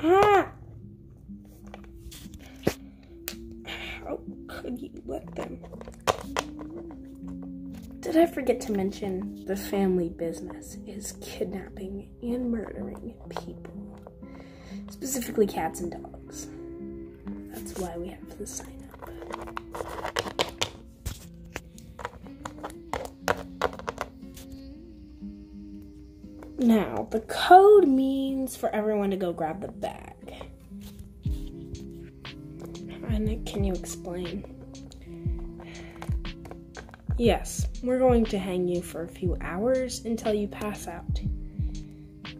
How could you let them? Did I forget to mention the family business is kidnapping and murdering people, specifically cats and dogs? That's why we have the sign up. Now, the code means for everyone to go grab the bag. And can you explain? Yes, we're going to hang you for a few hours until you pass out.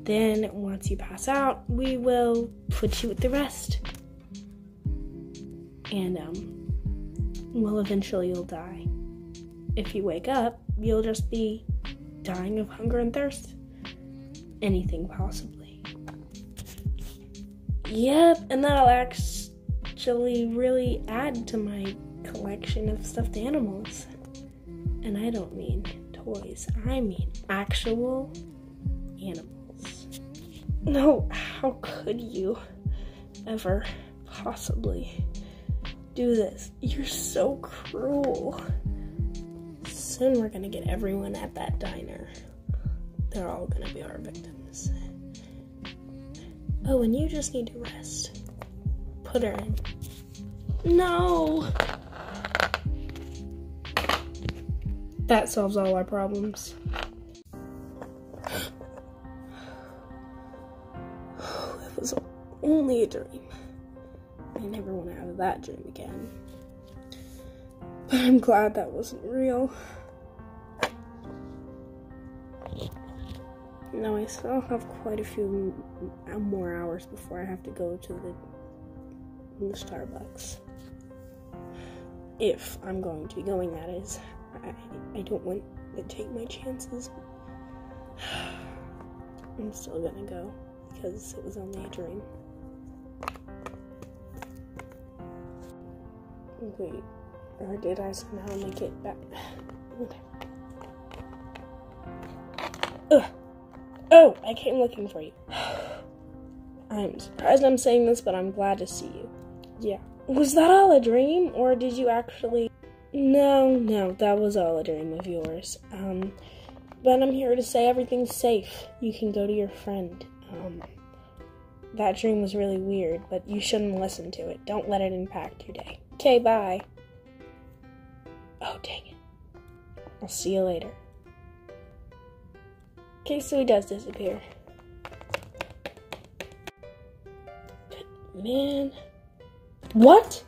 Then, once you pass out, we will put you with the rest. And, um, well, eventually you'll die. If you wake up, you'll just be dying of hunger and thirst anything possibly. Yep, and that'll actually really add to my collection of stuffed animals. And I don't mean toys, I mean actual animals. No, how could you ever possibly do this? You're so cruel. Soon we're gonna get everyone at that diner they're all gonna be our victims. Oh, and you just need to rest. Put her in. No! That solves all our problems. it was only a dream. I never want to have that dream again. But I'm glad that wasn't real. No, I still have quite a few more hours before I have to go to the, the Starbucks. If I'm going to be going, that is. I, I don't want to take my chances. I'm still gonna go because it was only a dream. Wait, or did I somehow make it back? Whatever. Ugh. Oh, I came looking for you. I'm surprised I'm saying this, but I'm glad to see you. Yeah. Was that all a dream, or did you actually. No, no, that was all a dream of yours. Um, but I'm here to say everything's safe. You can go to your friend. Um, that dream was really weird, but you shouldn't listen to it. Don't let it impact your day. Okay, bye. Oh, dang it. I'll see you later. Okay, so he does disappear. Man. What?